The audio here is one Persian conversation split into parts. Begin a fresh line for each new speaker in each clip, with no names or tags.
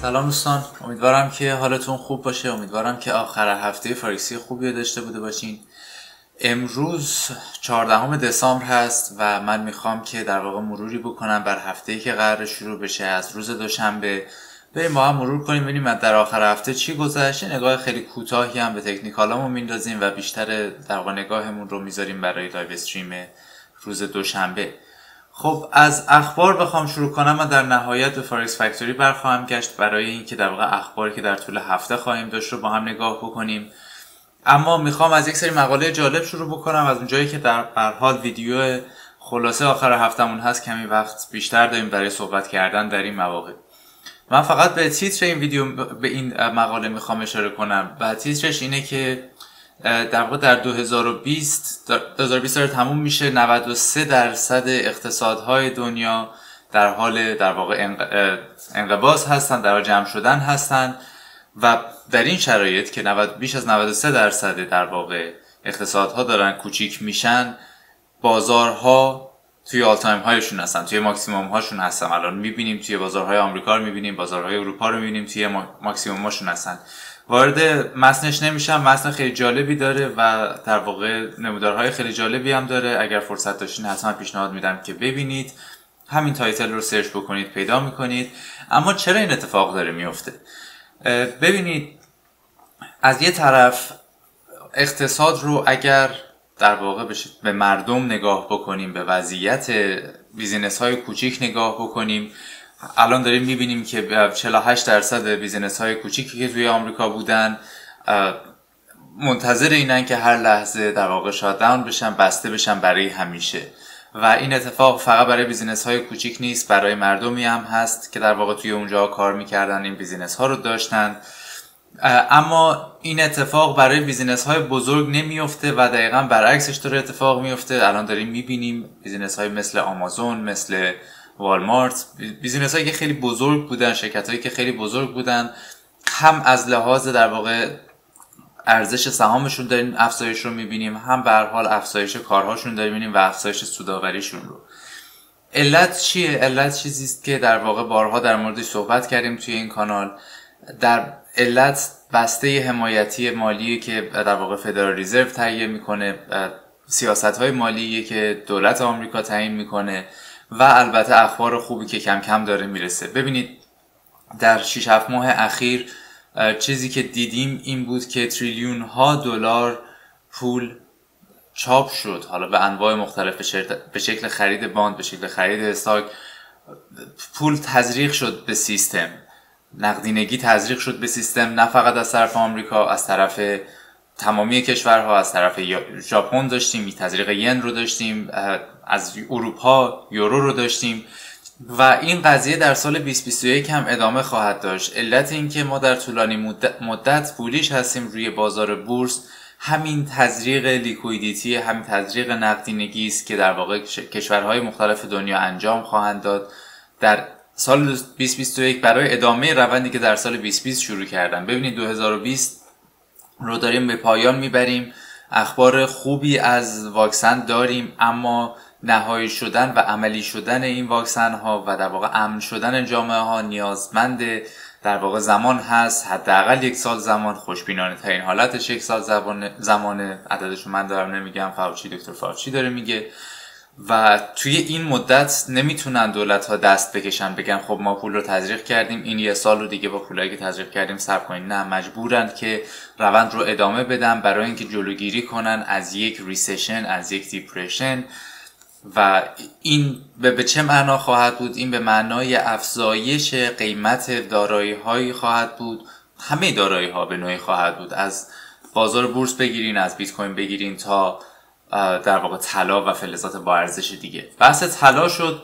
سلام دوستان. امیدوارم که حالتون خوب باشه. امیدوارم که آخر هفته Forexی خوبی داشته بوده باشین. امروز 14 دسامبر هست و من می‌خوام که در واقع مروری بکنم بر هفته که قرار شروع بشه. از روز دوشنبه بریم با هم مرور کنیم ببینیم در آخر هفته چی گذشت نگاه خیلی کوتاهی هم به technicalامون میندازیم و بیشتر در واقع نگاهمون رو می‌ذاریم برای live stream روز دوشنبه. خب از اخبار بخوام شروع کنم من در نهایت به فارکس فکتوری برخواهم گشت برای اینکه در واقع اخباری که در طول هفته خواهیم داشت رو با هم نگاه بکنیم. اما می‌خوام از یک سری مقاله جالب شروع بکنم. از اونجایی که در حال ویدیو خلاصه آخر هفتمون هست کمی وقت بیشتر داریم برای صحبت کردن در این مواقع. من فقط به تیتر این ویدیو به این مقاله می‌خوام اشاره کنم و تیترش اینه که در واقع در 2020 2020 داره تموم میشه. 93 درصد اقتصادهای دنیا در حال در واقع انقباض هستن در حال جمع شدن هستن. و در این شرایط که 90 بیش از 93 درصد در واقع اقتصادها دارن کوچیک میشن بازارها توی all-time highشون هستن توی ماکسیموم هاشون هستن. الان می‌بینیم توی بازارهای آمریکا رو می‌بینیم بازارهای اروپا رو می‌بینیم توی ماکسیموم هاشون هستن. وارد متنش نمیشم متن خیلی جالبی داره و در واقع نمودارهای خیلی جالبی هم داره. اگر فرصت داشتین حتما پیشنهاد میدم که ببینید. همین title رو search بکنید پیدا می‌کنید. اما چرا این اتفاق داره میفته ببینید از یه طرف اقتصاد رو اگر در واقع به مردم نگاه بکنیم به وضعیت business های کوچیک نگاه بکنیم الان داریم می‌بینیم که 48 درصد business های کوچیکی که توی آمریکا بودن منتظر اینن که هر لحظه در واقع shutdown بشن بسته بشن برای همیشه. و این اتفاق فقط برای business های کوچیک نیست برای مردمی هم هست که در واقع توی اونجا کار می‌کردن این business ها رو داشتن. اما این اتفاق برای business های بزرگ نمیفته و دقیقا برعکسش داره اتفاق میفته الان داریم می‌بینیم business های مثل آمازون مثل والمارت. business هایی که خیلی بزرگ بودن شرکت هایی که خیلی بزرگ بودن. هم از لحاظ در واقع ارزش سهامشون داریم افزایش رو می‌بینیم. هم به حال افزایش کارهاشون داریم می‌بینیم و افزایش سوداوریشون رو. علت چیه؟ علت چیزی است که در واقع بارها در موردش صحبت کردیم توی این کانال. در علت بسته حمایتی مالی که در واقع فدرال رزرو تهیه می‌کنه سیاست های مالی که دولت آمریکا تعیین می‌کنه. و البته اخبار خوبی که کم کم داره می‌رسه. ببینید در 6 7 ماه اخیر چیزی که دیدیم این بود که تریلیون ها دلار پول چاپ شد. حالا به انواع مختلف به شکل خرید باند به شکل خرید استاک پول تزریق شد به سیستم. نقدینگی تزریق شد به سیستم نه فقط از طرف آمریکا از طرف تمامی کشورها از طرف ژاپن داشتیم تزریق ین رو داشتیم از اروپا یورو رو داشتیم و این قضیه در سال 2021 هم ادامه خواهد داشت. علت اینکه ما در طولانی مدت پولیش هستیم روی بازار بورس. همین تزریق لیکویدیتی همین تزریق نقدینگی است که در واقع کشورهای مختلف دنیا انجام خواهند داد. در سال 2021 برای ادامه روندی که در سال 2020 شروع کردن ببینید 2020 رو داریم به پایان می‌بریم. اخبار خوبی از واکسن داریم اما نهایی شدن و عملی شدن این واکسن ها و در واقع امن شدن جامعه ها نیازمند در واقع زمان هست. حداقل یک سال زمان خوشبینانه ترین حالتش یک سال زمان زمان عددش من دارم نمیگم فاوچی دکتر فاوچی داره میگه. و توی این مدت نمی‌تونن دولت ها دست بکشن بگن خب ما پول رو تزریق کردیم این یه سال رو دیگه با پولایی که تزریق کردیم صرف کنیم نه مجبورند که روند رو ادامه بدن برای اینکه جلوگیری کنن از یک recession از یک depression و این به چه معنا خواهد بود؟ این به معنای افزایش قیمت دارایی هایی خواهد بود. همه دارایی ها به نوعی خواهد بود. از بازار بورس بگیرین از بیت کوین بگیرین تا در واقع طلا و فلزات با ارزش دیگه. بحث طلا شد.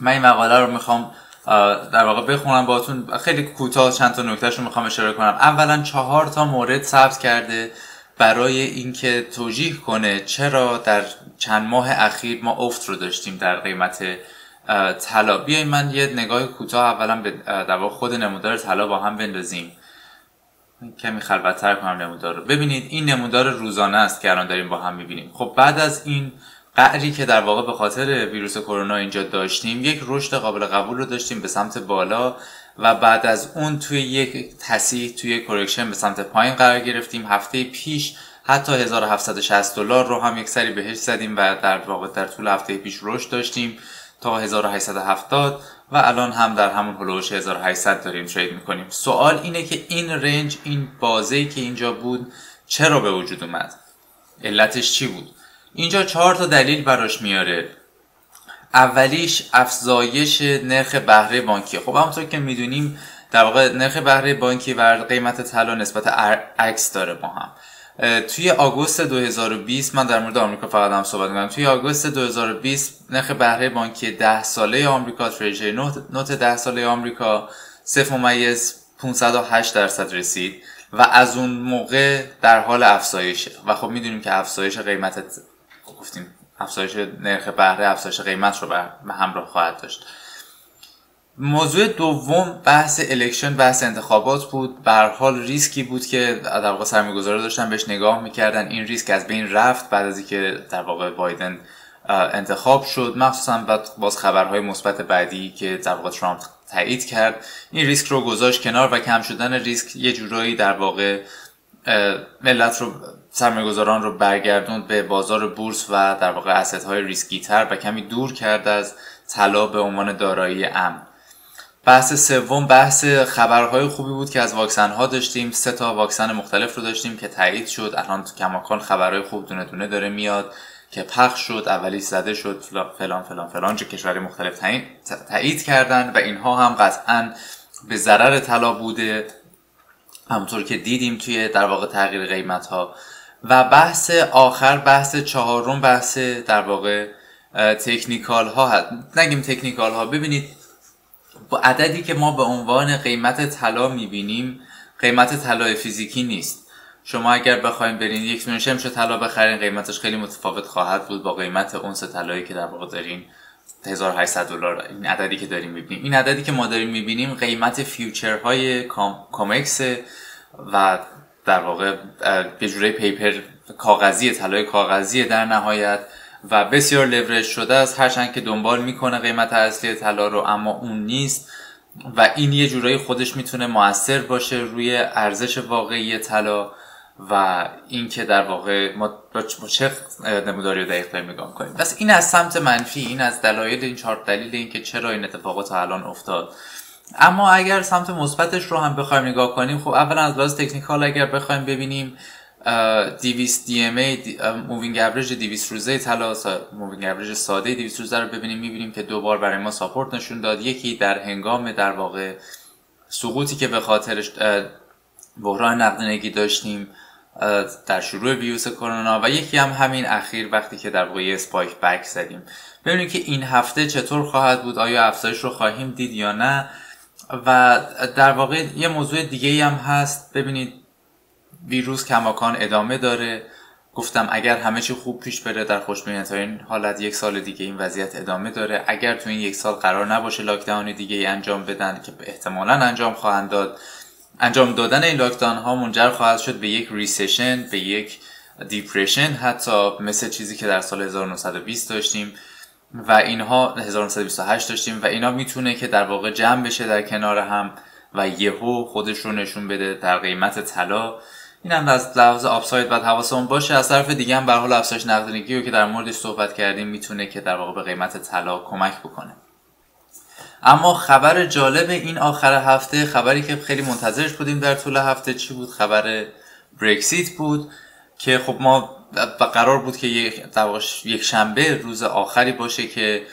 من این مقاله رو می‌خوام در واقع بخونم باتون خیلی کوتاه چند تا نکتهش رو می‌خوام اشاره کنم. اولا چهار تا مورد ثبت کرده برای اینکه توجیه کنه چرا در چند ماه اخیر ما افت رو داشتیم در قیمت طلا. بیاین من یه نگاه کوتاه اولا به در واقع خود نمودار طلا با هم بندازیم. کمی خلوتتر کنم نمودار رو. ببینید این نمودار روزانه است که الان داریم با هم می‌بینیم. خب بعد از این قعری که در واقع به خاطر ویروس کرونا اینجا داشتیم یک رشد قابل قبول رو داشتیم به سمت بالا و بعد از اون توی یک تصیح توی کرکشن به سمت پایین قرار گرفتیم. هفته پیش حتی 1760 دلار رو هم یک سری بهش زدیم و در واقع در طول هفته پیش رشد داشتیم تا 1870 و الان هم در همون هلوش 1800 داریم ترید می‌کنیم. سوال اینه که این رنج این بازه که اینجا بود چرا به وجود اومد؟ علتش چی بود؟ اینجا چهار تا دلیل براش میاره. اولیش افزایش نرخ بهره بانکی. خب همونطور که می‌دونیم در واقع نرخ بهره بانکی و قیمت طلا نسبت عکس داره با هم. توی آگوست 2020 من در مورد آمریکا فقط هم صحبت می‌کنم. توی آگوست 2020 نرخ بهره بانکی 10 ساله آمریکا تریجری note 10 ساله آمریکا 0 ممیز 508 درصد رسید و از اون موقع در حال افزایشه و خب می‌دونیم که افزایش قیمت گفتیم افزایش نرخ بهره افزایش قیمت رو به همراه خواهد داشت. موضوع دوم بحث election بحث انتخابات بود. به حال ریسکی بود که در واقع سرمایه‌گذارا داشتن بهش نگاه می‌کردن. این ریسک از بین رفت بعد از اینکه در واقع بایدن انتخاب شد. مخصوصا بعد باز خبرهای مثبت بعدی که در واقع ترامپ تایید کرد. این ریسک رو گذاشت کنار و کم شدن ریسک یه جورایی در واقع ملت رو سرمایه‌گذاران رو برگردوند به بازار بورس و در واقع asset های ریسکی تر و کمی دور کرد از طلا به عنوان دارایی امن. بحث سوم بحث خبرهای خوبی بود که از واکسن ها داشتیم. سه تا واکسن مختلف رو داشتیم که تایید شد. الان تو کماکان خبرهای خوب دونه دونه داره میاد که پخش شد اولی زده شد فلان فلان فلان چه کشورهای مختلف تایید کردن و اینها هم قطعا به ضرر طلا بوده. همونطور که دیدیم توی در واقع تغییر قیمت ها و بحث آخر بحث چهارم بحث در واقع تکنیکال ها هست. نگیم تکنیکال ها ببینید با عددی که ما به عنوان قیمت طلا می‌بینیم قیمت طلا فیزیکی نیست. شما اگر بخواید برین یک میلیون شمش طلا بخرین قیمتش خیلی متفاوت خواهد بود با قیمت اونس طلایی که در واقع دارین. 1800 دلار این عددی که داریم می‌بینیم. این عددی که ما داریم می‌بینیم قیمت future های COMEX و در واقع یه جوره paper کاغذی طلای کاغذی در نهایت. و بسیار لورج شده است. هرچند که دنبال می‌کنه قیمت اصلی طلا رو اما اون نیست. و این یه جورایی خودش می‌تونه موثر باشه روی ارزش واقعی طلا و اینکه در واقع ما با چه نموداری رو دقیق داریم نگاه کنیم. پس این از سمت منفی این از دلایل این چهار دلیل اینکه چرا این اتفاقات الان افتاد. اما اگر سمت مثبتش رو هم بخوایم نگاه کنیم خب اولا از لحاظ technical اگر بخوایم ببینیم 200 DMA moving average 200 روزه طلا moving average ساده 200 روزه رو ببینیم می‌بینیم که دو بار برای ما support نشون داد. یکی در هنگام در واقع سقوطی که به خاطرش بحران نقدینگی داشتیم در شروع ویروس کرونا و یکی هم همین اخیر وقتی که در واقع اسپایک بک زدیم. ببینیم که این هفته چطور خواهد بود آیا افزایش رو خواهیم دید یا نه. و در واقع یه موضوع دیگه هم هست. ببینید ویروس کماکان ادامه داره. گفتم اگر همه چی خوب پیش بره در خوشبینی این حالت یک سال دیگه این وضعیت ادامه داره. اگر تو این یک سال قرار نباشه لاکداون دیگه ای انجام بدن که احتمالا انجام خواهند داد. انجام دادن این lockdown ها منجر خواهد شد به یک recession به یک depression حتی مثل چیزی که در سال 1920 داشتیم و اینها 1928 داشتیم و اینا می‌تونه که در واقع جمع بشه در کنار هم و یهو خودش رو نشون بده در قیمت طلا. این هم از لحاظ upside باید حواسمون باشه. از طرف دیگه هم به حال افزایش نقدینگی رو که در موردش صحبت کردیم می‌تونه که در واقع به قیمت طلا کمک بکنه. اما خبر جالب این آخر هفته خبری که خیلی منتظرش بودیم در طول هفته چی بود؟ خبر برکسیت بود که خب ما قرار بود که یک شنبه روز آخری باشه که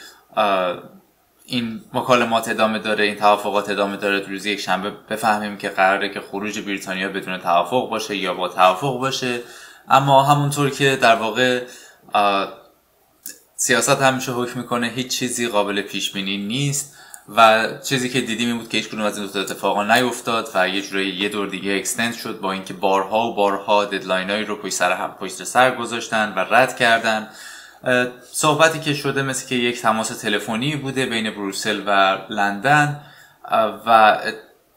این مکالمات ادامه داره این توافقات ادامه داره تو روز یک شنبه. بفهمیم که قراره که خروج بریتانیا بدون توافق باشه یا با توافق باشه. اما همونطور که در واقع سیاست همیشه حکم می‌کنه هیچ چیزی قابل پیش بینی نیست و چیزی که دیدیم این بود که هیچ کدوم از این دو اتفاقا نیفتاد و یه جوری یه دور دیگه اکستند شد با اینکه بارها و بارها ددلاینایی رو پشت سر هم پشت سر گذاشتن و رد کردن. صحبتی که شده مثل که یک تماس تلفنی بوده بین بروسل و لندن و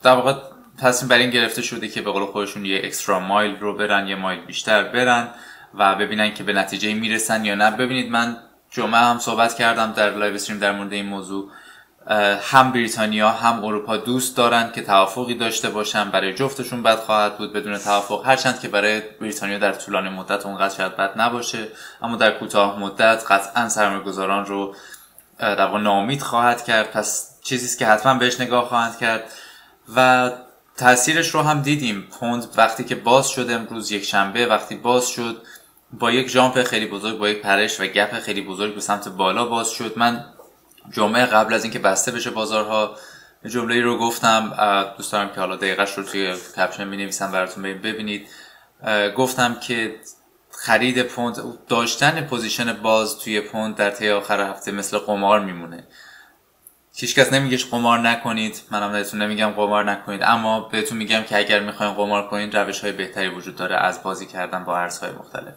در واقع تصمیم بر این گرفته شده که به قول خودشون یه اکسترا مایل رو برن یه مایل بیشتر برن و ببینن که به نتیجه می‌رسن یا نه. ببینید من جمعه هم صحبت کردم در live stream در مورد این موضوع. هم بریتانیا هم اروپا دوست دارن که توافقی داشته باشن برای جفتشون بد خواهد بود بدون توافق. هرچند که برای بریتانیا در طولانی مدت اونقدر شاید بد نباشه. اما در کوتاه مدت قطعا سرمایه‌گذاران رو در واقع ناامید خواهد کرد. پس چیزی که حتما بهش نگاه خواهند کرد. و تاثیرش رو هم دیدیم. پوند وقتی که باز شد امروز یک شنبه وقتی باز شد با یک jump خیلی بزرگ با یک پرش و gap خیلی بزرگ به سمت بالا باز شد. من جمعه قبل از اینکه بسته بشه بازارها جمله رو گفتم دوست دارم که حالا دقیقش رو توی caption می نویسم براتون ببینید. گفتم که خرید پوند داشتن position باز توی پوند در طی آخر هفته مثل قمار میمونه. هیچ کس نمیگه قمار نکنید منم بهتون نمیگم قمار نکنید اما بهتون میگم که اگر می‌خواین قمار کنید روش های بهتری وجود داره از بازی کردن با ارزهای مختلف.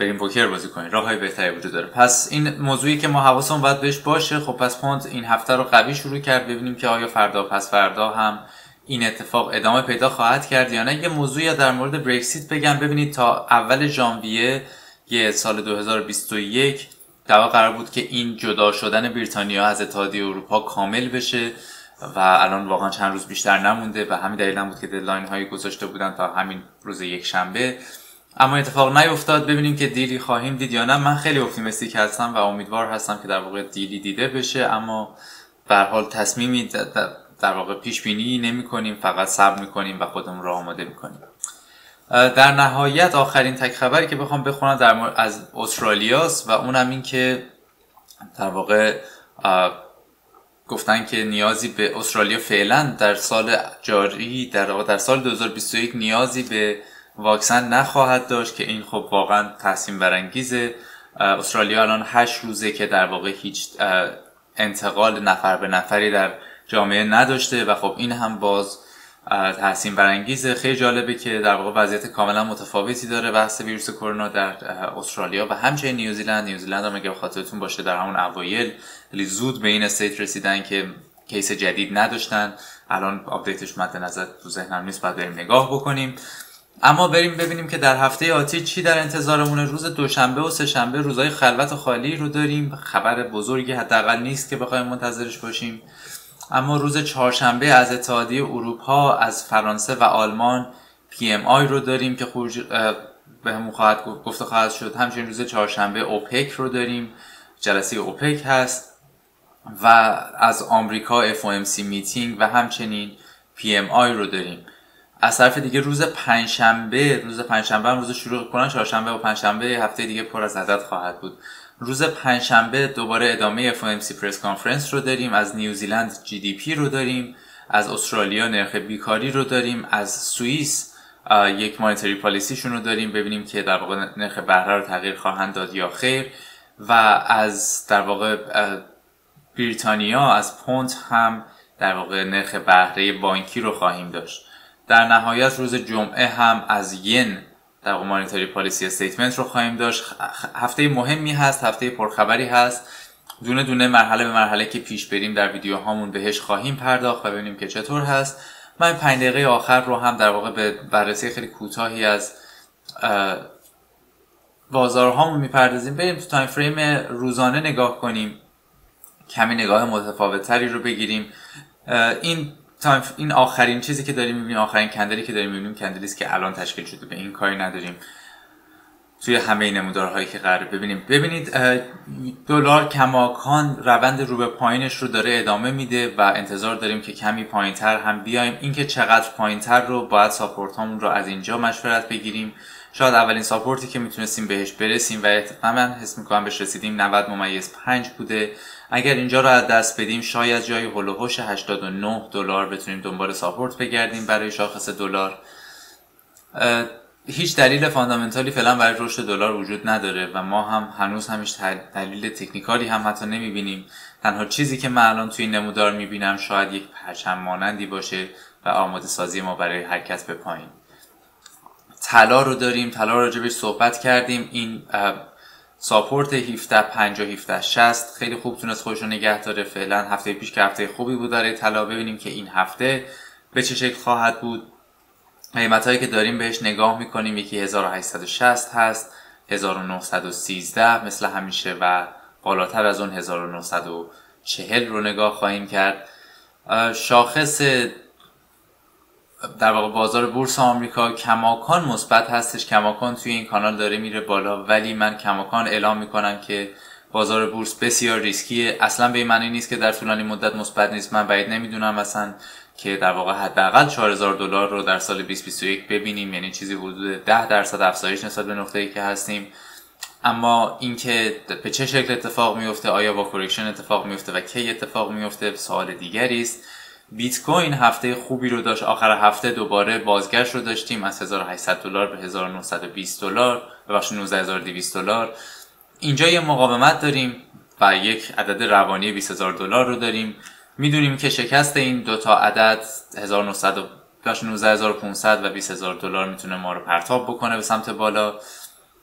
بریم پوکر بازی کنید راه های بهتری وجود داره. پس این موضوعی که ما حواسمون باید بهش باشه خب پس پوند این هفته رو قوی شروع کرد. ببینیم که آیا فردا پس فردا هم این اتفاق ادامه پیدا خواهد کرد یا نه. یه موضوعی در مورد برکسیت بگم. ببینید تا اول ژانویه یه سال 2021 در قرار بود که این جدا شدن بریتانیا از اتحادیه اروپا کامل بشه و الان واقعا چند روز بیشتر نمونده و همین دلیل بود که deadline هایی گذاشته بودن تا همین روز یک شنبه اما اتفاق نیفتاد ببینیم که deal ی خواهیم دید یا نه. من خیلی optimistic هستم و امیدوار هستم که در واقع deal ی دیده بشه اما به حال تصمیمی در واقع پیش بینی نمی کنیم فقط صبر می کنیم و خودمون رو آماده می کنیم در نهایت آخرین تک خبری که بخوام بخونم در مورد از استرالیاست و اونم این که در واقع گفتن که نیازی به استرالیا فعلا در سال جاری در واقع در سال 2021 نیازی به واکسن نخواهد داشت که این خب واقعا تحسین برانگیزه. استرالیا الان هشت روزه که در واقع هیچ انتقال نفر به نفری در جامعه نداشته و خب این هم باز تحسین برانگیزه. خیلی جالبه که در واقع وضعیت کاملا متفاوتی داره بحث ویروس کرونا در استرالیا و همچنین نیوزیلند. نیوزیلند هم اگه خاطرتون باشه در همون اوایل خیلی زود به این state رسیدن که case جدید نداشتن. الان update ش مد نظر تو ذهنم نیست باید بریم نگاه بکنیم. اما بریم ببینیم که در هفته آتی چی در انتظارمونه روز دوشنبه و سهشنبه روزهای خلوت و خالی رو داریم. خبر بزرگی حداقل نیست که بخوایم منتظرش باشیم. اما روز چهارشنبه از اتحادیه اروپا از فرانسه و آلمان پی ام آی رو داریم که خروج به همون خواهد گفته خواهد شد. همچنین روز چهارشنبه اوپک رو داریم. جلسه اوپک هست. و از آمریکا FOMC میتینگ و همچنین آی رو داریم. از طرف دیگه روز پنجشنبه روز پنجشنبه هم روز شروع کنن چهارشنبه و پنجشنبه هفته دیگه پر از عدد خواهد بود. روز پنجشنبه دوباره ادامه FOMC press conference رو داریم از نیوزیلند GDP رو داریم از استرالیا نرخ بیکاری رو داریم از سوئیس یک monetary policy شون رو داریم ببینیم که در واقع نرخ بهره رو تغییر خواهند داد یا خیر. و از در واقع بریتانیا از پوند هم در واقع نرخ بهره بانکی رو خواهیم داشت. در نهایت روز جمعه هم از ین در monetary policy statement رو خواهیم داشت. هفته مهمی هست هفته پرخبری هست. دونه دونه مرحله به مرحله که پیش بریم در ویدیو هامون بهش خواهیم پرداخت و ببینیم که چطور هست. من پنج دقیقه آخر رو هم در واقع به بررسی خیلی کوتاهی از بازارهامون می‌پردازیم. بریم تو time frame روزانه نگاه کنیم. کمی نگاه متفاوت تری رو بگیریم. این این آخرین چیزی که داریم می‌بینیم آخرین candle ی که داریم می‌بینیم candle ی که الان تشکیل شده. به این کاری نداریم. توی همه نمودارهایی که قرار ببینیم. ببینید دلار کماکان روند رو به پایینش رو داره ادامه میده و انتظار داریم که کمی پایینتر هم بیایم. اینکه چقدر پایینتر رو باید support رو از اینجا مشورت بگیریم. شاید اولین support ی که می‌تونستیم بهش برسیم و من حس می‌کنم بهش رسیدیم 90 ممیز 5 بوده. اگر اینجا رو از دست بدیم شاید جای هلوهوش 89 دلار بتونیم دنبال ساپورت بگردیم برای شاخص دلار. هیچ دلیل فاندامنتالی فعلا برای رشد دلار وجود نداره و ما هم هنوز همیش دلیل تکنیکالی هم حتی نمی‌بینیم. تنها چیزی که من الان توی نمودار می‌بینم شاید یک پرچم مانندی باشه و آماده سازی ما برای حرکت به پایین. طلا رو داریم طلا راجبش صحبت کردیم. این ساپورت 17 50 17 60 خیلی خوب تونست خودش رو نگه داره. فعلا هفته پیش که هفته خوبی بود برای طلا ببینیم که این هفته به چه شکل خواهد بود. قیمت هایی که داریم بهش نگاه می‌کنیم یکی 1860 هست 1913 مثل همیشه و بالاتر از اون 1900 چهل رو نگاه خواهیم کرد. شاخص در واقع بازار بورس آمریکا کماکان مثبت هستش. کماکان توی این کانال داره میره بالا ولی من کماکان اعلام می‌کنم که بازار بورس بسیار ریسکیه. اصلا به این معنی نیست که در طولانی مدت مثبت نیست. من بعید نمی‌دونم مثلا که در واقع حداقل 4000 دلار رو در سال 2021 ببینیم. یعنی چیزی حدود 10 درصد افزایش نسبت به نقطه‌ای که هستیم. اما اینکه به چه شکل اتفاق میفته آیا با correction اتفاق میفته و کی اتفاق میفته سوال دیگری است. بیت کوین هفته خوبی رو داشت. آخر هفته دوباره بازگشت رو داشتیم از 1800 دلار به 1920 دلار ببخشید 19200 دلار. اینجا یه مقاومت داریم و یک عدد روانی 20000 دلار رو داریم. می‌دونیم که شکست این دو تا عدد 1900 19500 و 20000 دلار می‌تونه ما رو پرتاب بکنه به سمت بالا.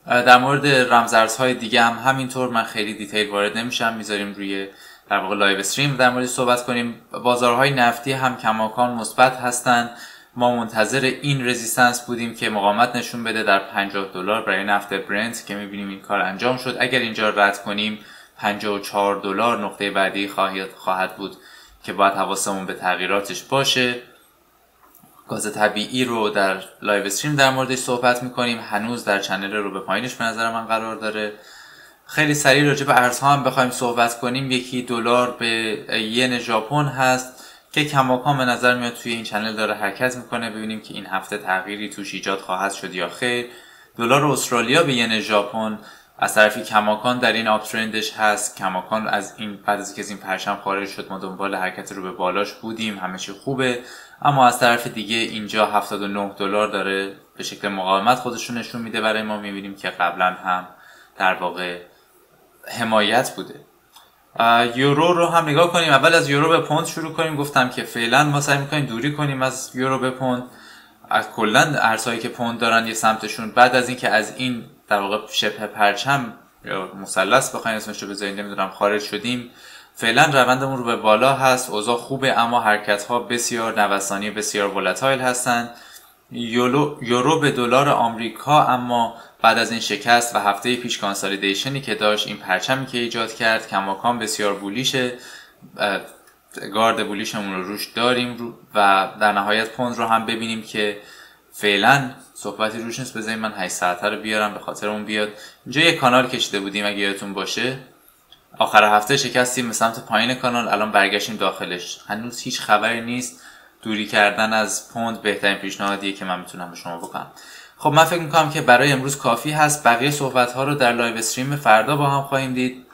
در مورد رمزارزهای دیگه هم همینطور من خیلی detail وارد نمیشم. می‌ذاریم روی در واقع live stream در مورد صحبت کنیم. بازارهای نفتی هم کماکان مثبت هستند ما منتظر این resistance بودیم که مقاومت نشون بده در 50 دلار برای نفت برنت که می‌بینیم این کار انجام شد. اگر اینجا رد کنیم 54 دلار نقطه بعدی خواهد بود که باید حواسمون به تغییراتش باشه. گاز طبیعی رو در live stream در موردش صحبت می‌کنیم. هنوز در channel رو به پایینش به نظر من قرار داره. خیلی سریع راجع به ارزها هم بخوایم صحبت کنیم. یکی دلار به ین ژاپن هست که کماکان به نظر میاد توی این channel داره حرکت می‌کنه. ببینیم که این هفته تغییری توش ایجاد خواهد شد یا خیر. دلار استرالیا به ین ژاپن از طرفی کماکان در این uptrend ش هست. کماکان از این بعد از این پرچم خارج شد ما دنبال حرکت رو به بالاش بودیم. همه چی خوبه. اما از طرف دیگه اینجا 79 دلار داره به شکل مقاومت خودشون نشون میده برای ما. می‌بینیم که قبلا هم در واقع حمایت بوده. یورو رو هم نگاه کنیم. اول از یورو به پوند شروع کنیم. گفتم که فعلا ما سعی می‌کنیم دوری کنیم از یورو به پوند. از کلا ارزهایی که پوند دارن یه سمتشون. بعد از اینکه از این در واقع شبه پرچم یا مثلث بخواین اسمش رو بذارین نمی‌دونم خارج شدیم. فعلا روندمون رو به بالا هست. اوضاع خوبه اما حرکت ها بسیار نوسانی بسیار ولتایل هستند یورو به دلار آمریکا اما بعد از این شکست و هفته پیش کانسالیدیشنی که داشت این پرچمی که ایجاد کرد کماکان بسیار بولیشه گارد بولیشمون رو روش داریم و در نهایت پوند رو هم ببینیم که فعلا صحبتی روش نیست. بذاریم من 8 ساعته رو بیارم به خاطر اون بیاد. اینجا یه کانال کشیده بودیم اگه یادتون باشه. آخر هفته شکستیم به سمت پایین کانال الان برگشتیم داخلش. هنوز هیچ خبری نیست. دوری کردن از پوند بهترین پیشنهادیه که من می‌تونم به شما بکنم. خب من فکر می‌کنم که برای امروز کافی هست. بقیه صحبت ها رو در live stream فردا با هم خواهیم دید.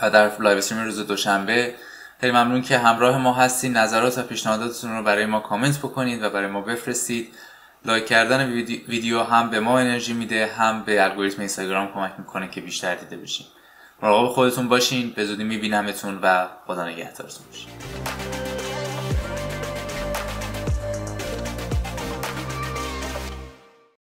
در live stream روز دوشنبه. خیلی ممنون که همراه ما هستید نظرات و پیشنهاداتتون رو برای ما کامنت بکنید و برای ما بفرستید. لایک کردن ویدیو هم به ما انرژی میده هم به الگوریتم اینستاگرام کمک می‌کنه که بیشتر دیده بشین مراقب خودتون باشین. به زودی میبینمتون و خدا نگهدارتون باشین.